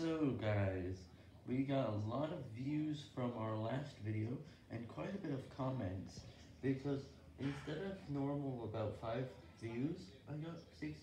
So guys, we got a lot of views from our last video, and quite a bit of comments, because instead of normal about 5 views, I got 16.